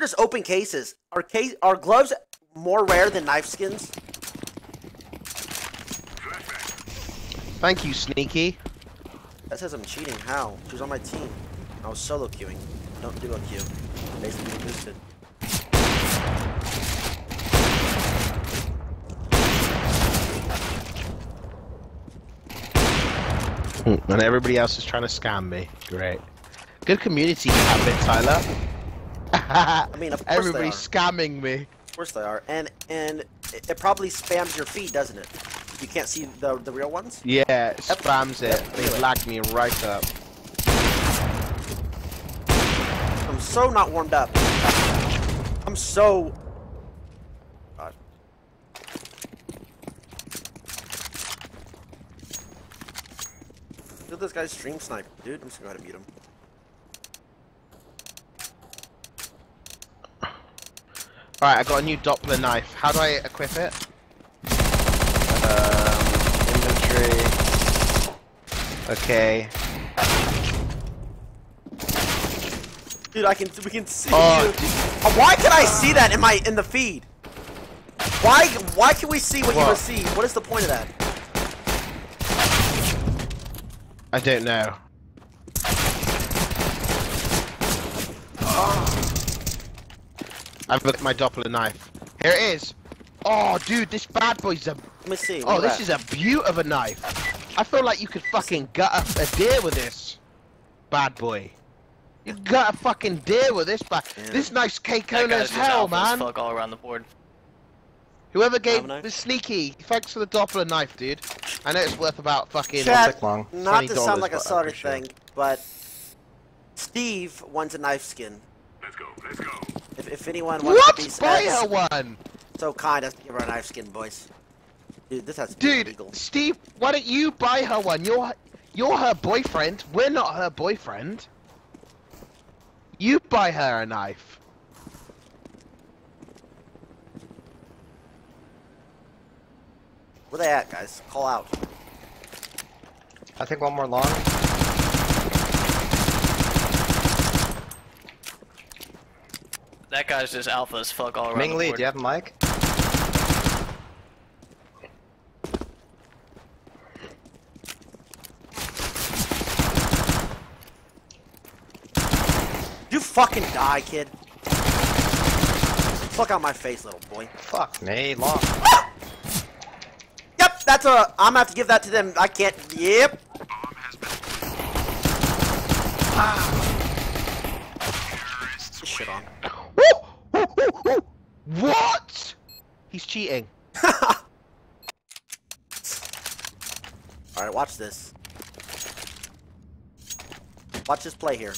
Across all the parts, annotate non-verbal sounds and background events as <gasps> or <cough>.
just open cases. Are case are gloves more rare than knife skins? Thank you, Sneaky. That says I'm cheating. How? She was on my team. I was solo queuing. Don't do a queue. Basically boosted. Hmm, and everybody else is trying to scam me. Great. Good community habit, Tyler. <laughs> I mean, of course Everybody's they are. scamming me. Of course they are. And and it, it probably spams your feed, doesn't it? You can't see the the real ones. Yeah, it spams it. Yep. They lagged me right up. I'm so not warmed up. I'm so. God. Look at this guy's stream snipe, dude. I'm just gonna go ahead and mute him. Alright, I got a new Doppler knife. How do I equip it? Um, inventory. Okay. Dude, I can we can see Oh, you. Uh, Why can I see that in my in the feed? Why why can we see what, you What? receive? What is the point of that? I don't know. I've got my Doppler knife. Here it is. Oh, dude, this bad boy's a. Let me see. Oh, this is a beaut of a knife. I feel like you could fucking gut a, a deer with this, bad boy. You could gut a fucking deer with this, bad. Yeah. This knife's That K-Kona guy's as just hell, alpha as man. fuck all around the board. Whoever gave Have a knife? this sneaky, thanks for the Doppler knife, dude. I know it's worth about fucking. Chat, tick long. not to sound like a but I solder appreciate thing, but Steve wants a knife skin. Let's go, let's go. If, if anyone wants to be What? Buy as her one, so kind as to give her a knife skin, boys. Dude, this has to be dude. illegal. Steve, why don't you buy her one? You're you're her boyfriend. We're not her boyfriend. You buy her a knife. Where they at, guys? Call out. I think one more long. That guy's just alpha as fuck all around Ming Lee, do you have a mic? You fucking die, kid. Fuck out my face, little boy. Fuck me, long. Ah! Yep, that's a. I'm gonna have to give that to them. I can't. Yep. This shit on. Woo! Woo, woo, woo. What? He's cheating. <laughs> Alright, watch this. Watch this play here.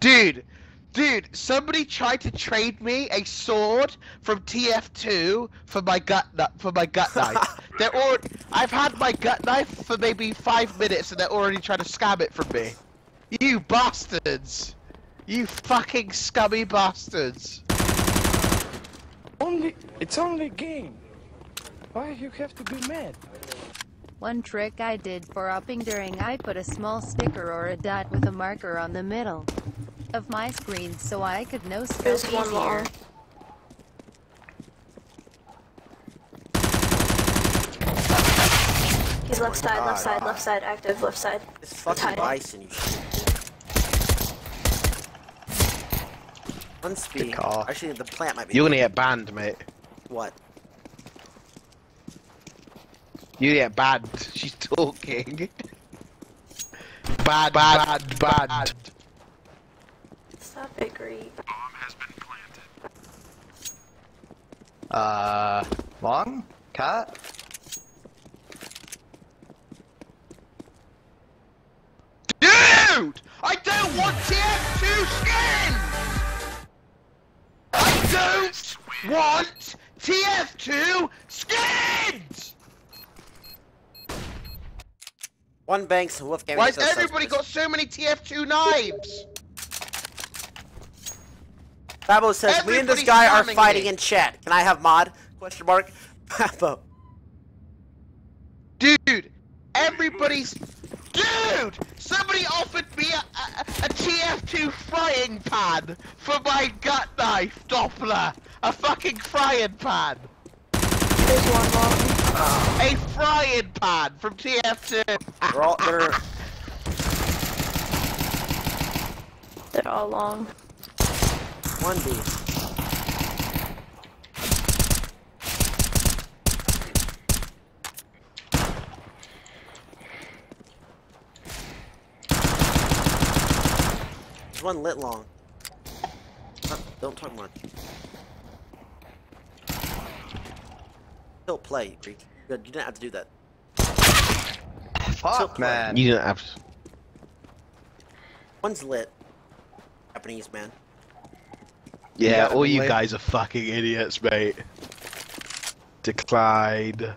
Dude, dude, somebody tried to trade me a sword from TF2 for my gut kni- for my gut <laughs> knife. they're all I've had my gut knife for maybe five minutes and they're already trying to scam it from me. You bastards! You fucking scummy bastards! Only, it's only a game. Why you have to be mad? One trick I did for upping during I put a small sticker or a dot with a marker on the middle of my screen so I could no scope There's one easier. more. He's left side, left side, left side, active, left side. This fucking Tight. bison, you shit. Unspeed. Good call. Actually, the plant might be. You're gonna get banned, mate. What? You get banned. <laughs> She's talking. Bad, bad, bad, bad. Stop it, Greek. Bomb has been planted. Uh, long? Cat? Dude! I don't want TF2 skins! Don't want TF2 skins! One Banks, Wolf Gaming. Why has says everybody got so many TF2 knives? Babo says, me and this guy are fighting me. in chat. Can I have mod? Question mark. <laughs> Babo. Dude, everybody's Dude! Somebody offered me a, a, a TF2 frying pan for my gut knife, Doppler! A fucking frying pan! There's one long. A frying pan from TF2! They're all they're They're all long. one B. one lit long. Uh, don't talk much. Still play, Greek. Good, you didn't have to do that. Fuck, man. You didn't have to. One's lit. Japanese man. Yeah, Yeah, all you wait. guys are fucking idiots, mate. Declined.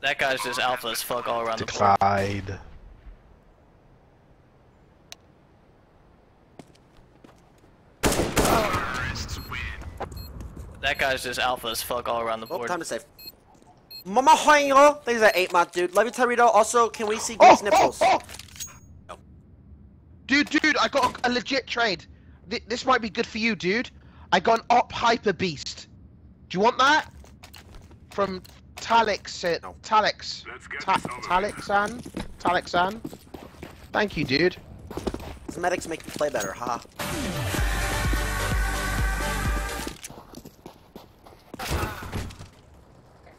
That guy's just alpha as fuck all around the board. Declined. That guy's just alpha as fuck all around the Oh, board. time to save. Mama Hoingo! Thanks for that 8 month, dude. Love you, Torito. Also, can we see Greek's nipples? oh, Dude, dude, I got a, a legit trade. Th- this might be good for you, dude. I got an Op Hyper Beast. Do you want that? From Talix. Uh, No. Talix. Let's get Ta- this over with. Talixan? Talixan? Thank you, dude. Cosmetics make you play better, huh?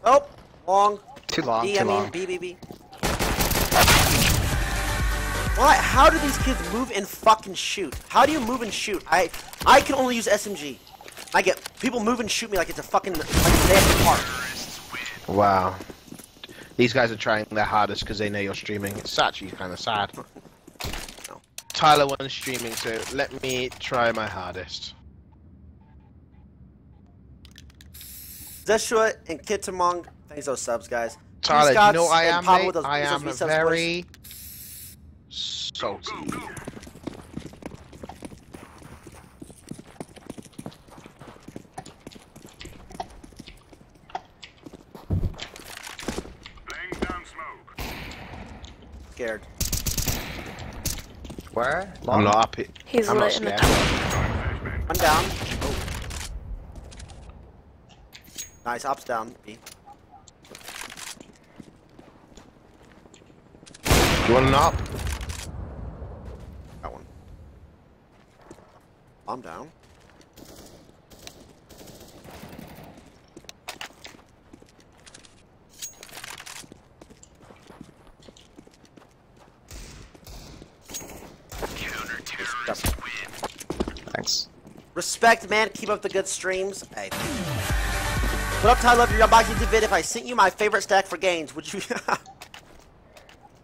Oh, long. Too long, B, too I mean, long. B, B, B. Why? How do these kids move and fucking shoot? How do you move and shoot? I I can only use SMG. I get people move and shoot me like it's a fucking like a day at the park. Wow. These guys are trying their hardest because they know you're streaming. It's actually kind of sad. No. Tyler wasn't streaming, so let me try my hardest. Joshua and Kitamong, thanks those subs, guys. Tyler, you know I am, Pablo mate? those- I with those am a boys. very salty. Laying down smoke. Scared. Where? I'm Long? not up it. He's I'm not lit in the scared. top. One down. Nice, ops down. B. You want an up? Got one. I'm down. Thanks. Respect, man. Keep up the good streams. Hey. What up, Ty? Love your unboxing vid. If I sent you my favorite stack for gains, would you?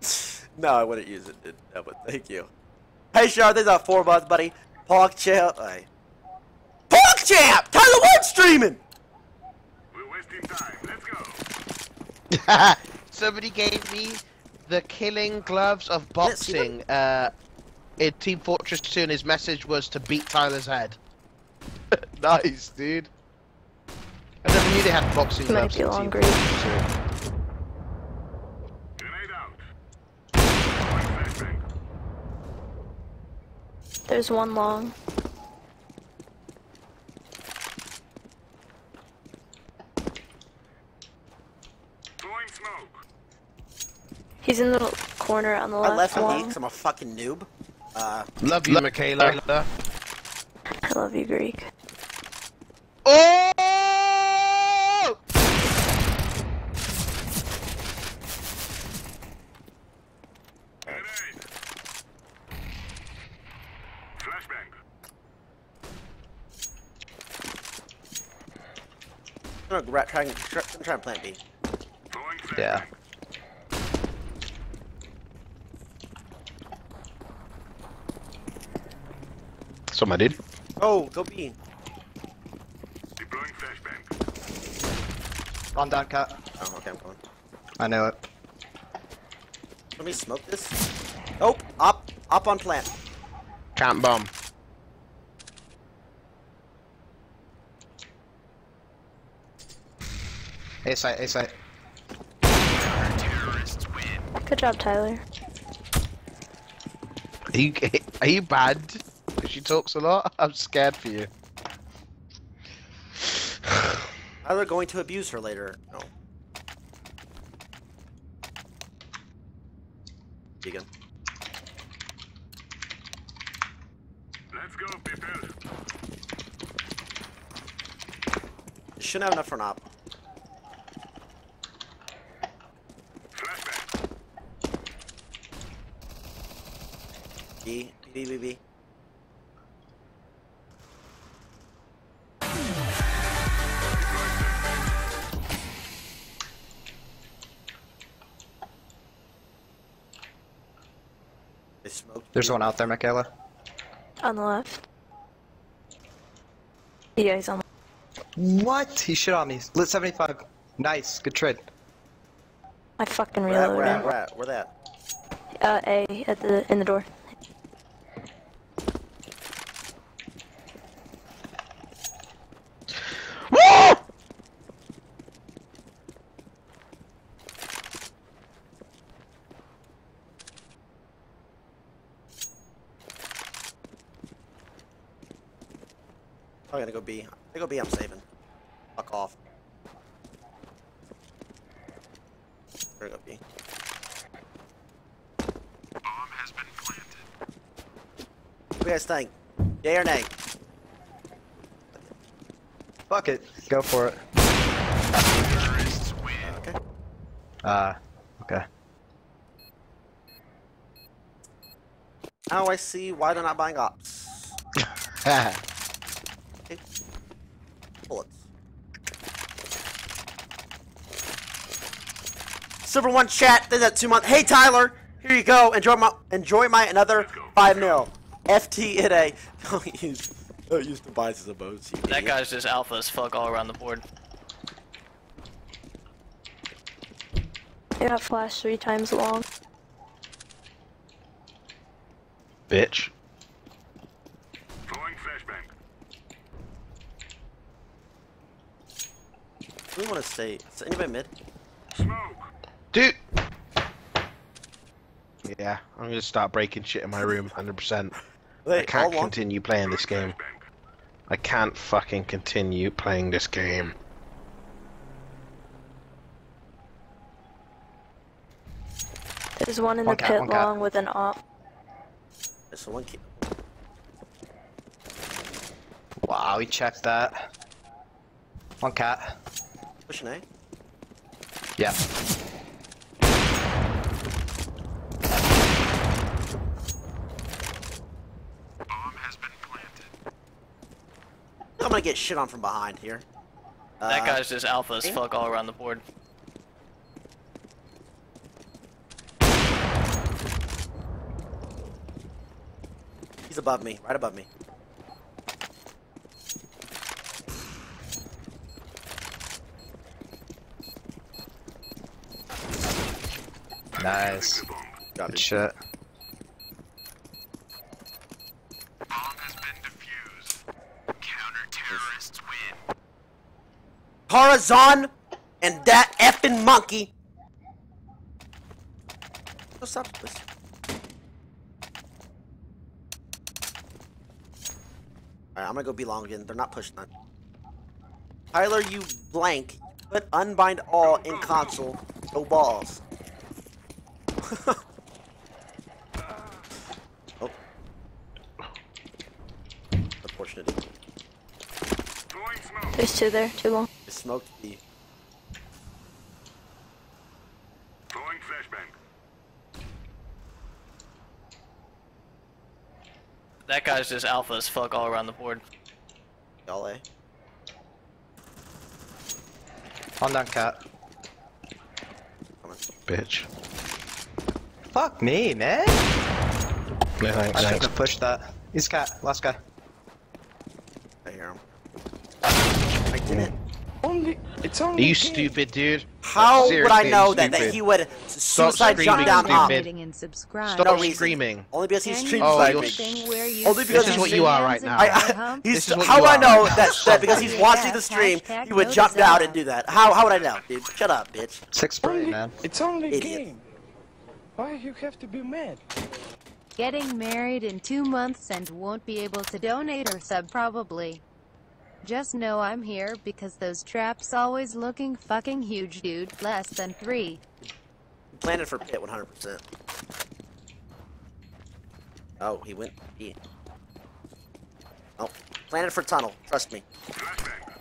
<laughs> no, I wouldn't use it. dude. No, but thank you. Hey, Shard, this is a four months, buddy. PogChamp. Hey. PogChamp. Tyler Wood streaming. We're wasting time. Let's go. <laughs> Somebody gave me the killing gloves of boxing uh, in Team Fortress 2, and his message was to beat Tyler's head. <laughs> nice, dude. I never knew they had boxing Might gloves be in long Team green. Fortress 2. Grenade out. Throwing flashbang. There's one long. He's in the corner on the left. I left. left him because I'm a fucking noob. Uh, Love you, Michaela. I love you, Greek. Oh! Grenade. Flashbang. I'm try I'm trying to plant B. Yeah. Some I did. Oh, go B. Deploying flashbang. On down, cut. Oh, okay, I'm going. I know it. Let me smoke this. Oh, up, up on plant. Camp bomb. A site, A site. Good job, Tyler. Are you, <laughs> are you banned? She talks a lot? I'm scared for you. <sighs> Tyler going to abuse her later. No. Vegan. Let's go, people. You shouldn't have enough for an op. Flashbang. B, B, B, B, B. They smoked. There's one out there, Michaela. On the left. Yeah, he's on. What? He shit on me. Lit 75. Nice. Good trade. I fucking Where at, where at, where at, where that? Uh, A at the in the door. I'm gonna go B. I go B, I'm saving. Fuck off. There go B. Bomb has been planted. What do you guys think? Yay or nay? Fuck it. Go for it. Terrorists win. Okay. Uh, okay. Now I see why they're not buying ops. <laughs> Bullets. Silver one chat. Did that two month. Hey Tyler, here you go. Enjoy my enjoy my another five mil. FT in a. <laughs> Don't use don't use devices as emotes. You That idiot. guy's just alpha as fuck all around the board. They got flashed three times long. Bitch. Throwing flashbang. We want to stay. Is anybody mid? Smoke. Dude! Yeah, I'm gonna start breaking shit in my room, 100%. I can't continue playing this game. I can't fucking continue playing this game. There's one in One the cat, pit one cat. long with an op. There's one key. Wow, he checked that. One cat. Pushing A. Yeah. Bomb has been planted. I'm gonna get shit on from behind here. That Uh, guy's just alpha as fuck all around the board. He's above me, right above me. Nice. Got Good shit. Bomb has been defused. Counter-terrorists win. And that effing monkey. What's up? Alright, I'm gonna go be long again. They're not pushing that. Tyler, you blank. Put unbind all in console. No balls. <laughs> oh. Unfortunate. There's two there, too long. They smoked the. Throwing flashbang. That guy's just alpha as fuck all around the board. Y'all A. On down cat. Bitch. Fuck me, man. No, thanks, I shouldn't thanks. have pushed that. He's cat. Last guy. I hear him. I didn't. Only, Are you game. stupid, dude? How would I know that, that he would Stop suicide jump down stupid. up? Rating and subscribe. Stop No reason. screaming. Only because he Can streams Oh, like me. s- Anything where you Only because This is he's what you are right now. I, he's, This is how would I are. know that, that because he's watching the stream, he would jump down and do that? How, how would I know, dude? Shut up, bitch. Six spray, Only, man. it's only a Idiot. game. Why you have to be mad? Getting married in two months and won't be able to donate or sub probably. Just know I'm here because those traps always looking fucking huge dude. Less than three. Planted for pit 100%. Oh, he went B. Oh, planted for tunnel. Trust me. Flashbang.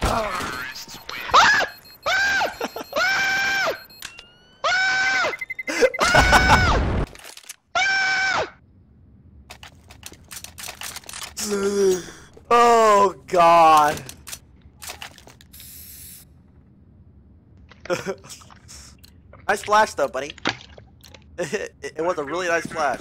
Terrorists win. Oh God. Nice flash though, buddy. <laughs> it, it was a really nice flash.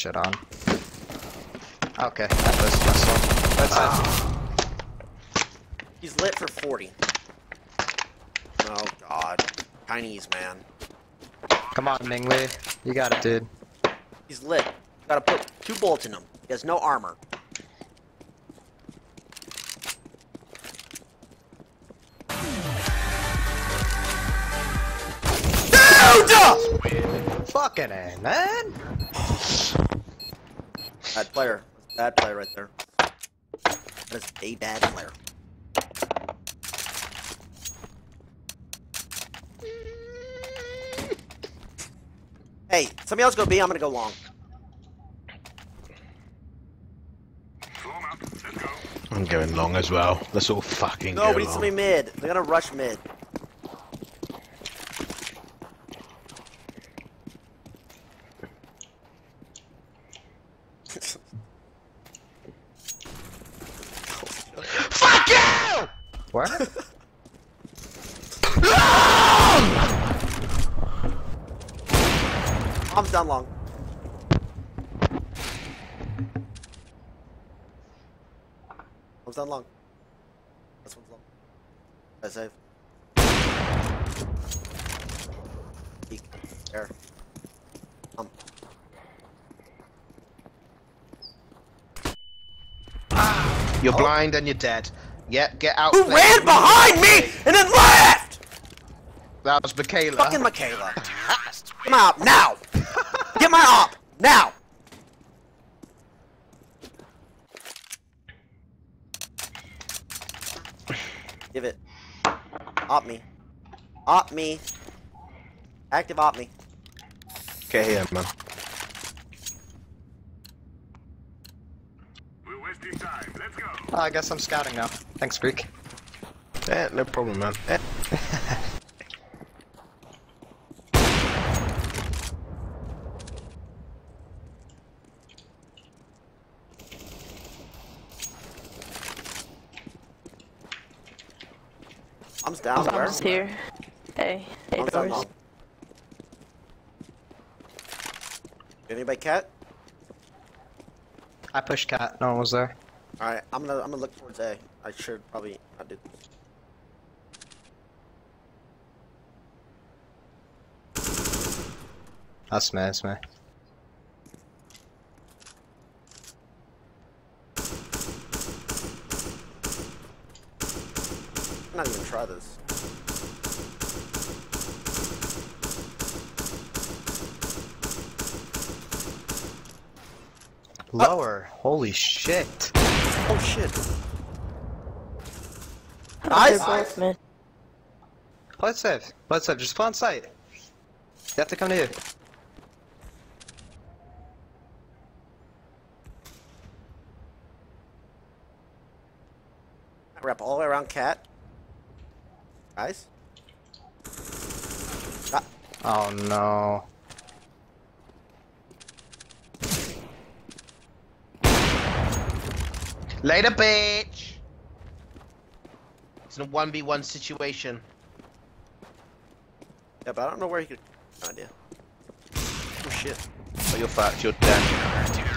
Shit on. Okay, that was myself. That's it. He's lit for 40. Oh God. Chinese man. Come on, Mingli. You got it, dude. He's lit. Gotta put two bullets in him. He has no armor. Dude! Fucking A, man! Bad player. Bad player right there. That is a bad player. Hey, somebody else go B, I'm gonna go long. Form up. Let's go. I'm going long as well. Let's all fucking No, go we need long. somebody mid. They're gonna rush mid. I'm done long. This one's long. I save. Peek. There. Um. You're blind and you're dead. Yeah, get out. Who there. ran behind me and then left? That was Michaela. Fucking Michaela. Come out now. Get my op now. Give it. Op me. Op me. Active op me. Okay, here, man. We're wasting time. Let's go. Oh, I guess I'm scouting now. Thanks, Greek. Eh, no problem, man. Eh. <laughs> I'm down. I'm where? just here. Hey, hey I'm doors. Anybody cat? I pushed cat. No one was there. Alright, I'm gonna I'm gonna look towards A. I should probably not do this. That's me, that's me. I'm not even try this. Lower. Holy shit. Oh shit. Nice. Nice. Man. Let's save. Let's save. Just spawn site. You have to come to you. Wrap all the way around cat. Guys. Ah, Oh no. Later, bitch. It's a one v one situation. yeah, but I don't know where he could. No idea. Oh shit. Oh, you're fucked. You're dead.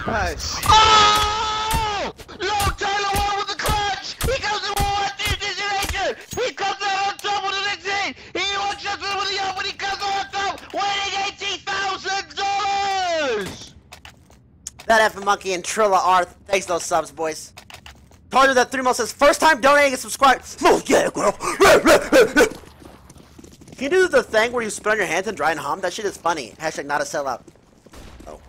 Nice. Oh! Long Taylor one with the clutch! He comes in one two situation! He comes out on top of the next hit! He one shots with the other when he comes on top, winning eighty thousand dollars! That F Monkey and Trilla are. Thanks those subs, boys. Tartar that three months says first time donating and subscribe. Oh yeah, girl. Can you do the thing where you spit on your hands and dry and hum? That shit is funny. Hashtag not a sellout. Oh.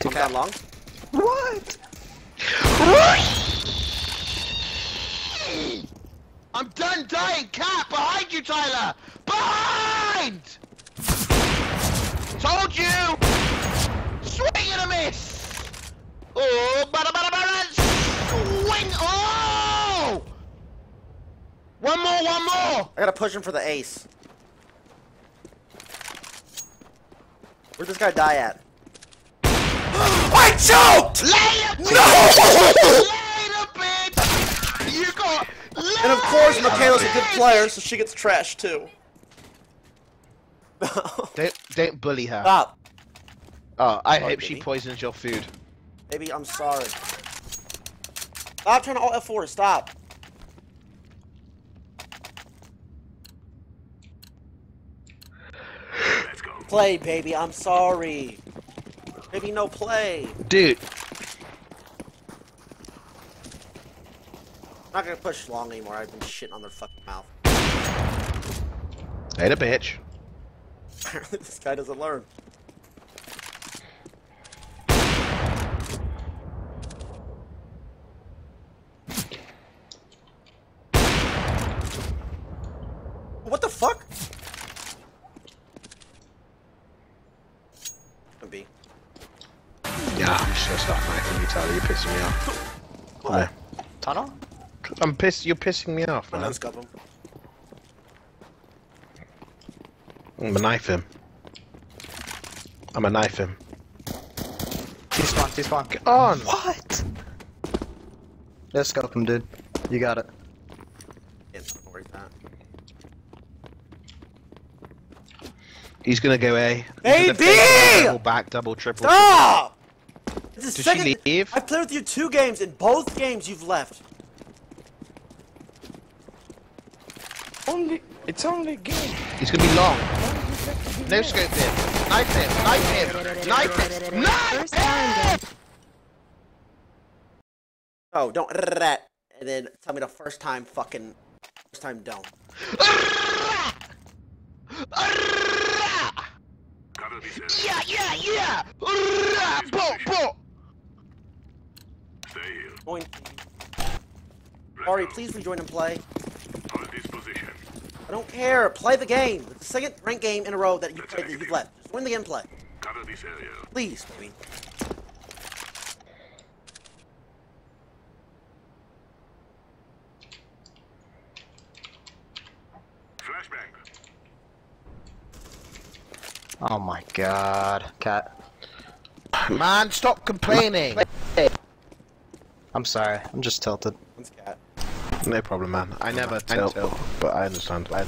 Come that long. What? I'm done dying, cat! Behind you, Tyler! Behind! Told you! Swing and a miss! Oh, bada bada bada! Swing! Oh! One more, one more! I gotta push him for the ace. Where'd this guy die at? <gasps> I choked! Lay the No! <laughs> Lay the bitch! You got. And of course, lay Michaela's a good player, so she gets trashed too. <laughs> Don't, don't bully her. Stop. Oh, I Sorry, hope she poisons your food. Baby, I'm sorry. Stop trying to alt F4. Stop. Let's go. Play, baby. I'm sorry. Baby, no play. Dude, I'm not gonna push long anymore. I've been shitting on their fucking mouth. ain't a bitch. Apparently, this guy doesn't learn. I'm. You're pissing me off, I'm man. gonna him. I'm gonna knife him. I'm gonna knife him. T-spawn, T-spawn. Get on! What? Let's scope him, dude. You got it. Yeah, don't worry about He's gonna go A. Baby! Double back, double, triple. Stop! It's the Did second. she leave? I've played with you two games. In both games, you've left. Only, it's only game. He's gonna be long. Why do you have to be No scope him. Knife him. Knife him. Knife him. Knife First time, him! Oh, don't rat, and then tell me the first time fucking first time don't. Cover this area. Yeah, yeah, yeah! Bo, bo! Stay. Join. Ari, please rejoin and play. Hold this position. I don't care. Play the game. It's the second ranked game in a row that you played that you've left. Just win the game and play. Cover this area. Please, baby. Flashbang. Oh my god. Cat. Man, stop complaining! I'm sorry. I'm just tilted. One's cat. No problem, man. I never tilt, but I understand. I...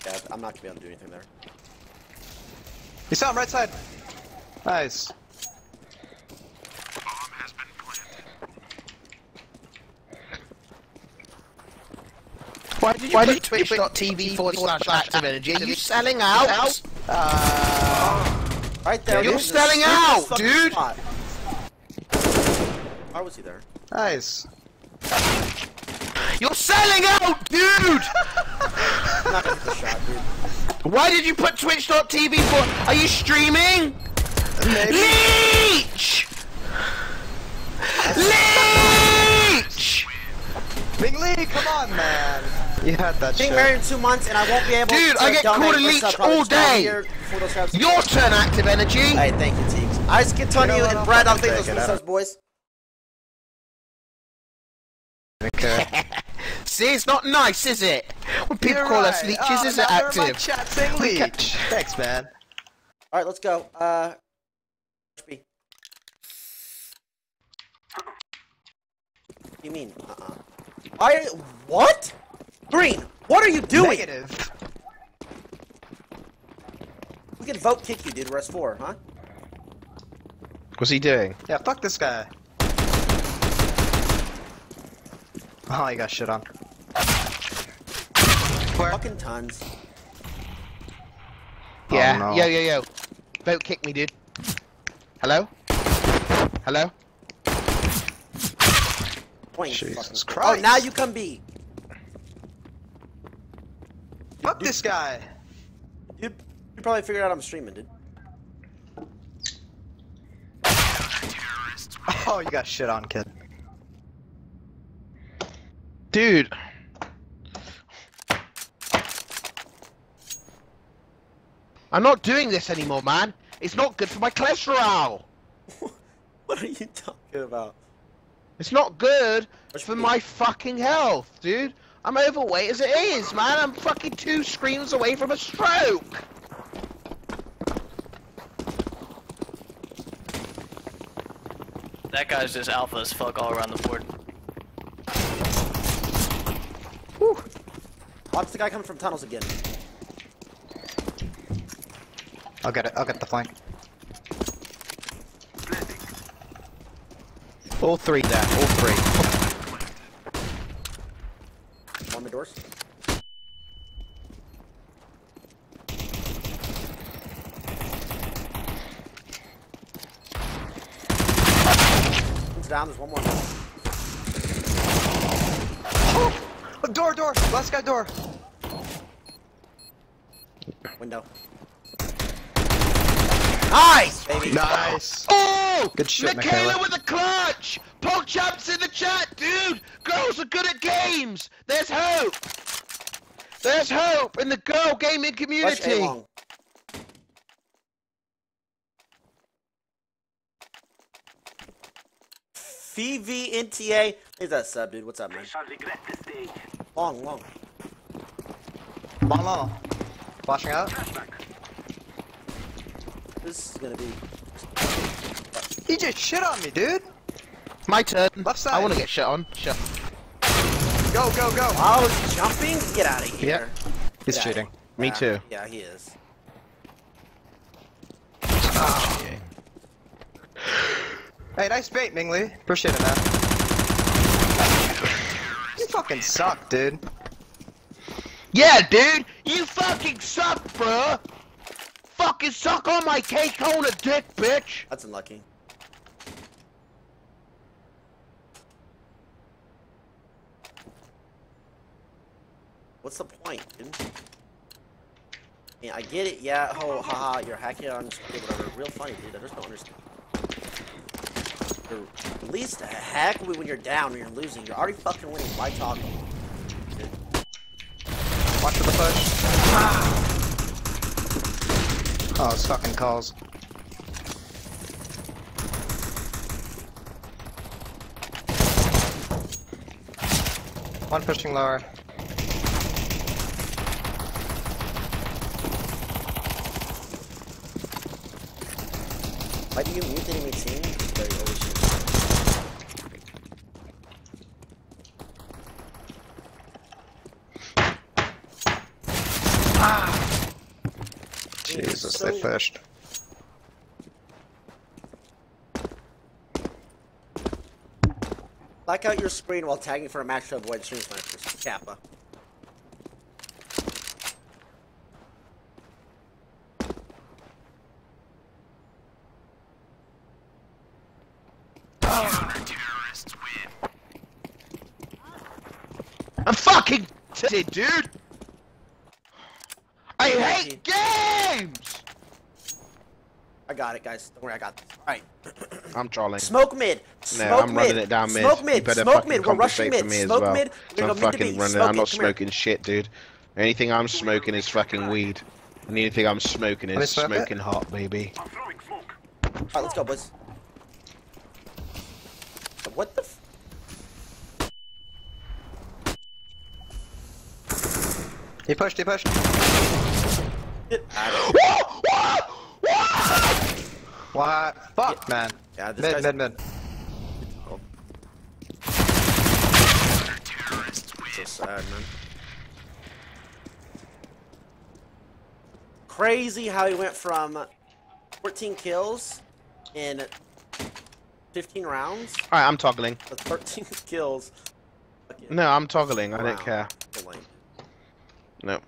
Cat. I'm not gonna be able to do anything there. You saw him right side. Nice. Bomb has been planted. Why did you Why put twitch.tv forward slash active energy? Are you selling out? Right there. You're this selling out, dude. spot. Why was he there? Nice. You're selling out, dude! I'm not gonna hit the shot, dude. Why did you put twitch.tv for? Are you streaming? Leech! Leech! Big Lee, come on, man. You had that Being shit. married in two months, and I won't be able Dude, to I get donate called a leech all day. here before those guys- Your turn, active energy. Hey, thank you, Teeks. I just get Tony You know and Brad. I'll take those take it, subs, boys. Okay. <laughs> See, it's not nice, is it? When people You're call us leeches, oh, is it they're in my active? chat saying leech. Thanks, man. All right, let's go. Uh, What do you mean? Uh-uh. Why are you- What? Green, what are you doing? Negative. We can vote kick you, dude. Rest four, huh? What's he doing? Yeah, fuck this guy. Oh, you got shit on. Where? Fucking tons. Yeah, oh, no. yo, yo, yo. Vote kick me, dude. Hello? Hello? Point Jesus fucking- oh, Christ. Oh, now you come B. Fuck this guy. You, you probably figured out I'm streaming, dude. <laughs> Oh, you got shit on, kid. Dude. I'm not doing this anymore, man. It's not good for my cholesterol. <laughs> What are you talking about? It's not good What's for your- my fucking health, dude. I'm overweight as it is, man. I'm fucking two screams away from a stroke. That guy's just alpha as fuck all around the board. Watch the guy coming from tunnels again. I'll get it. I'll get the flank. All three there, all three. On the doors. One's down, there's one more. Oh, door, door. Last guy, door. Window. Nice, baby! Nice. Oh! Good shit, Michaela, Michaela. with a clutch! PogChamps in the chat, dude! Girls are good at games! There's hope! There's hope in the girl gaming community! A. VVNTA. Is that sub, dude? What's up, man? Shall regret this day. Long, long. Long, long. Flashing out. This is gonna be. He just shit on me, dude. My turn. Left side. I want to get shit on. Shit. Go, go, go. While I was jumping, get out of here. Yeah. He's Yeah. cheating. Me Yeah, too. Yeah, he is. Hey, nice bait, Mingli. Appreciate it, man. You fucking suck, dude. Yeah, dude! You fucking suck, bruh! Fucking suck on my cake on a dick, bitch! That's unlucky. What's the point, dude? Yeah, I get it. Yeah. Oh, haha. You're hacking on screen, whatever. Real funny, dude. I just don't understand. You're, at least hack when you're down or you're losing. You're already fucking winning. Why talking? Watch for the push. Oh, it's fucking calls. One pushing lower. Why do you mute enemy team? Very holy shit. Jesus, so- they pushed. Black out your screen while tagging for a match to avoid stream snipers. Kappa. I'm fucking t- dude! I hate games! I got it, guys. Don't worry, I got this. Alright. I'm trolling. Smoke mid. Smoke No, I'm mid. running it down mid. Smoke mid. better Smoke mid. We're rushing mid. for me as Smoke well. mid. We're I'm gonna mid fucking B. running. Smoke I'm not Come here. smoking shit, dude. Anything I'm smoking is fucking weed. And anything I'm smoking is smoke it. smoking hot, baby. I'm throwing smoke. Alright, let's go, boys. What the f- He pushed, he pushed. Get <gasps> out of here. What? Fuck, man. Yeah, this Mid, guy's- mid, mid. Oh. so sad, man. Crazy how he went from 14 kills in 15 rounds Alright, I'm toggling. to 13 <laughs> kills. Fucking No, I'm toggling. I don't care. No.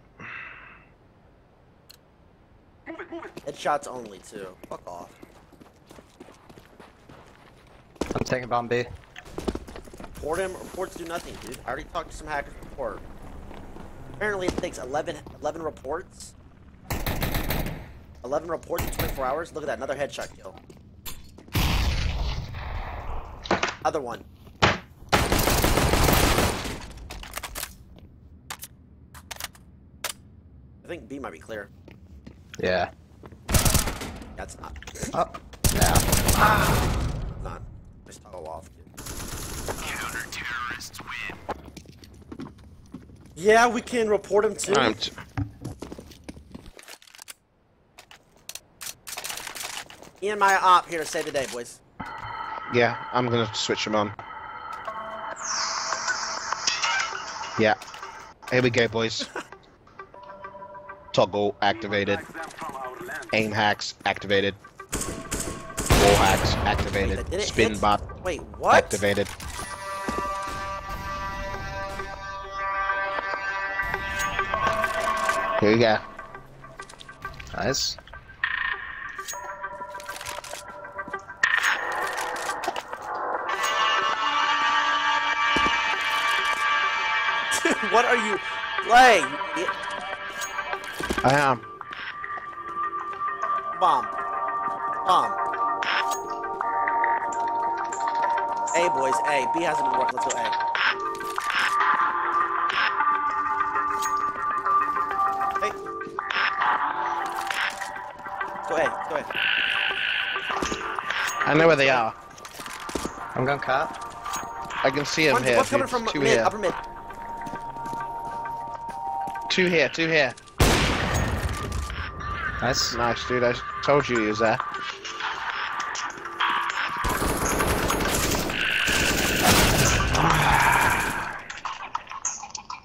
Headshots only too. Fuck off. I'm taking bomb B. Report him. Reports do nothing, dude. I already talked to some hackers before. Apparently, it takes 11, 11 reports. 11 reports in 24 hours. Look at that. Another headshot kill. Other one. I think B might be clear. Yeah. That's not. Oh. Yeah. Ah. Not. Just toggle off, dude. Yeah, we can report him too. I'm t- Ian, my op here to save the day, boys. yeah, I'm gonna switch them on. Yeah. Here we go, boys. <laughs> Toggle activated. Aim hacks activated. Wall hacks activated. Wait, Spin hit? bot Wait, what? activated. Here you go. Nice. <laughs> what are you playing? you? I am. Bomb. Bomb. A, boys. A. B hasn't been working. Let's go A. Hey. Go A. Go A. I know where they are. I'm going cat. I can see them One's, here. one's coming from two mid, here. upper mid. Two here. Two here. Nice. Nice, dude. I told you he was there.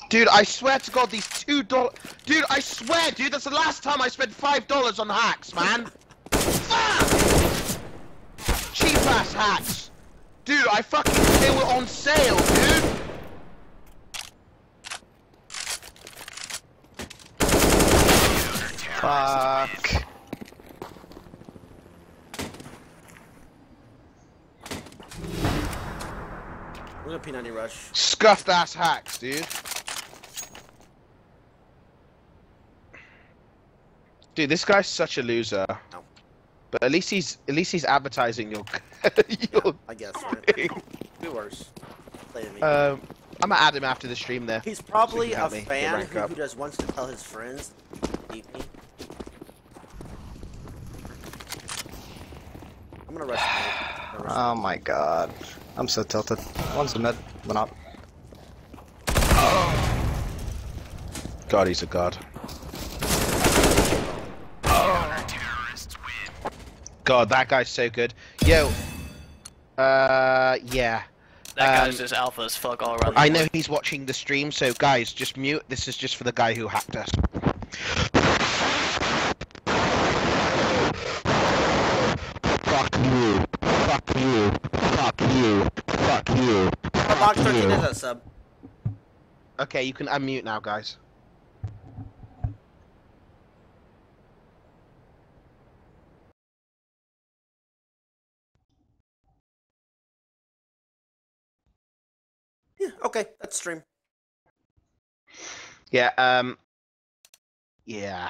Dude, I swear to God, these two dollars. Dude, I swear, dude, that's the last time I spent five dollars on hacks, man. Fuck! Cheap ass hacks. Dude, I fucking they were on sale, dude. Fuck. I'm gonna P90 rush. Scuffed ass hacks, dude. Dude, this guy's such a loser. No. But at least he's at least he's advertising your <laughs> your I guess, right? thing. Be worse. Play me. Um, I'm gonna add him after the stream there. He's probably can a help me get fan who, who just wants to tell his friends. Beat me. I'm gonna rush mid. I'm gonna rush <sighs> Oh my god. I'm so tilted. One's the mid, one up. God, he's a god. God, that guy's so good. Yo. Uh, yeah. That Um, guy's just alpha as fuck all around. I board. know he's watching the stream, so guys, just mute. This is just for the guy who hacked us. Fuck you. Fuck you. Fuck you. Fuck you. Our box 13 is a sub. Okay, you can unmute now, guys. Yeah, okay, that's stream. Yeah, um... Yeah.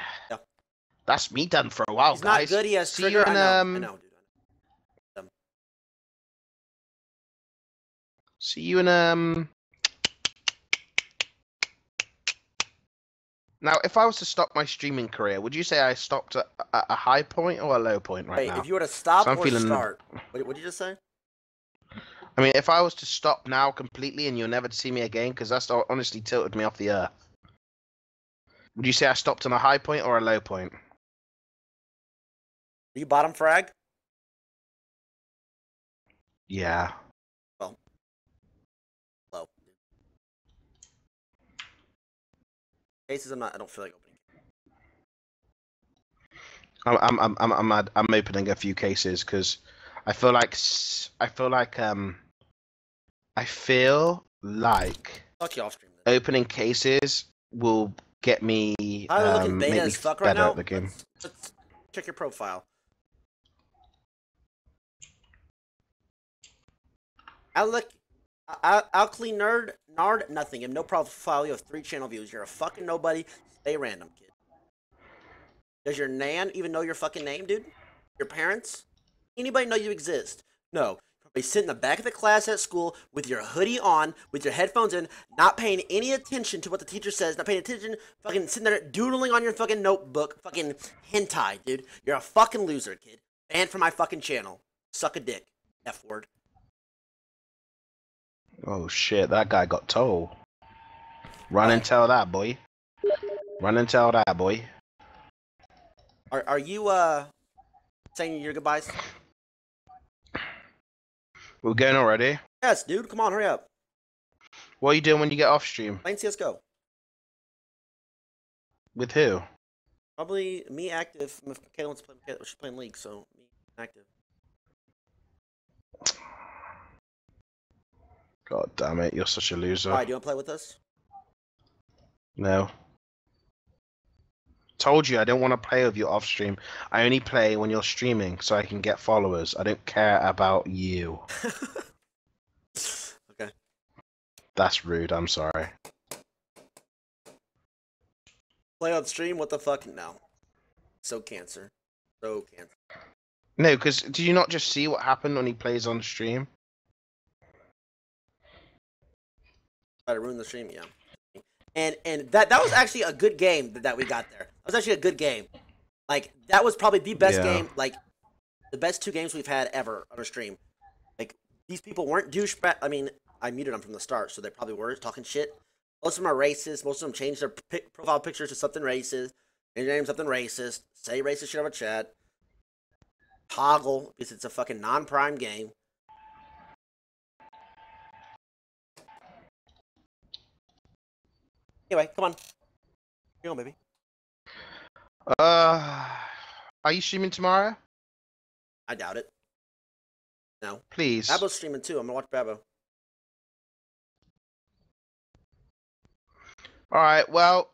That's me done for a while, He's not guys. good, he has See you trigger. I in, know, I um, know, dude. See you in, um... Now, if I was to stop my streaming career, would you say I stopped at a, high point or a low point right Wait, now? if you were to stop So or feeling- start, what what did you just say? I mean, if I was to stop now completely and you'll never to see me again, because that's honestly tilted me off the earth. Would you say I stopped on a high point or a low point? Are you bottom frag? Yeah. Well, low. cases. I'm not. I don't feel like opening. I'm I'm I'm I'm I'm, I'm opening a few cases because I feel like I feel like um I feel like Fuck you off stream. Then. opening cases will get me looking um, beta make me as fuck right better now. at the game. Let's, let's check your profile. Alec, Al- Alcli nerd, nard, nothing. You have no profile. You have three channel views. You're a fucking nobody. Stay random, kid. Does your nan even know your fucking name, dude? Your parents? Anybody know you exist? No. Probably sit in the back of the class at school with your hoodie on, with your headphones in, not paying any attention to what the teacher says, not paying attention, fucking sitting there doodling on your fucking notebook, fucking hentai, dude. You're a fucking loser, kid. Banned from my fucking channel. Suck a dick. F word. Oh shit, that guy got told. Run and tell that boy. Run and tell that boy. Are, are you, uh, saying your goodbyes? We're going already. Yes, dude. Come on, hurry up. What are you doing when you get off stream? Playing CSGO. With who? Probably me active. If Kayla wants to play, she's playing League, so me active. God damn it, you're such a loser. Alright, do you want to play with us? No. Told you I don't want to play with you off stream. I only play when you're streaming so I can get followers. I don't care about you. <laughs> okay. That's rude, I'm sorry. Play on stream? What the fuck? No. So cancer. So cancer. No, because do you not just see what happened when he plays on stream? Try to ruin the stream, yeah. And and that that was actually a good game that, that we got there. That was actually a good game. Like that was probably the best Yeah. game, like the best two games we've had ever on a stream. Like these people weren't douchebag. I mean, I muted them from the start, so they probably were talking shit. Most of them are racist. Most of them changed their pic- profile pictures to something racist. Change their name something racist. Say racist shit over chat. Toggle because it's a fucking non-prime game. Anyway, come on. Here you go, baby. Uh, are you streaming tomorrow? I doubt it. No. Please. Babo's streaming too. I'm gonna watch Babo. All right. Well,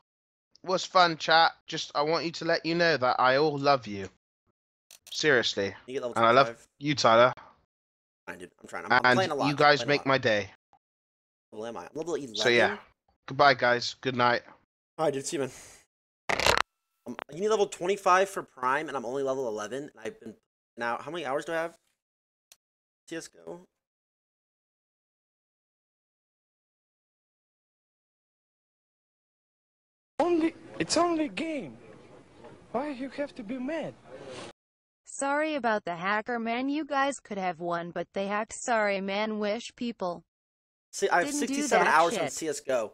was fun, chat. Just I want you to let you know that I all love you. Seriously, You and I love you, Tyler. Fine, dude. I'm trying. I'm, I'm playing a And lot. you guys make my day. Level am I? I'm level 11. So yeah. Goodbye, guys. Good night. Alright, dude. See you, man. Um, you need level 25 for Prime, and I'm only level 11. And I've been now. How many hours do I have? CS:GO. Only, it's only a game. Why you have to be mad? Sorry about the hacker man, you guys could have won, but they hacked. Sorry man, wish people. See, I have Didn't 67 that hours on shit. CS:GO,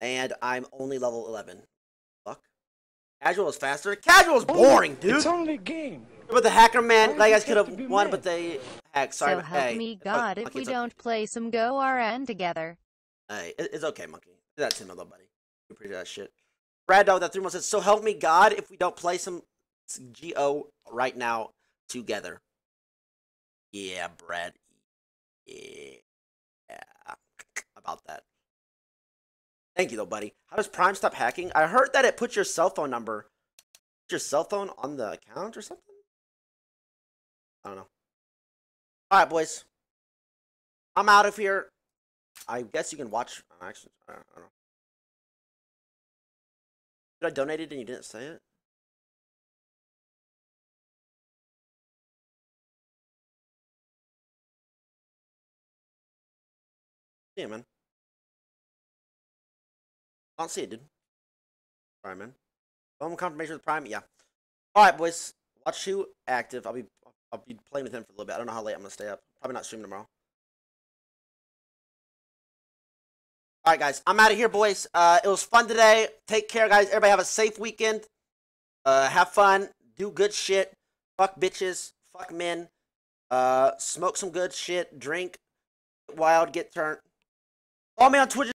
and I'm only level 11. Fuck. Casual is faster. Casual is boring, dude. It's only a game. But the hacker man, Why you you guys could have have to be won, mad? but they hacked. Sorry, so but help hey, me God if we don't play some Go RN together. Hey, it's okay, monkey. That's that to him, though, buddy. We appreciate that shit. Brad Dog, that three months says, so help me God if we don't play some GO right now together. Yeah, Brad. Yeah. <laughs> About that. Thank you, though, buddy. How does Prime stop hacking? I heard that it puts your cell phone number, your cell phone on the account or something. I don't know. All right, boys. I'm out of here. I guess you can watch. Actually, I don't know. Did I donate it and you didn't say it? Yeah, man. Don't see it, dude. Alright, man. Phone confirmation with Prime? Yeah. Alright, boys. Watch you active. I'll be I'll be playing with him for a little bit. I don't know how late I'm gonna stay up. Probably not stream tomorrow. Alright, guys. I'm out of here, boys. Uh, it was fun today. Take care, guys. Everybody have a safe weekend. Uh, have fun. Do good shit. Fuck bitches. Fuck men. Uh, smoke some good shit. Drink. Get wild. Get turned. Follow me on Twitch.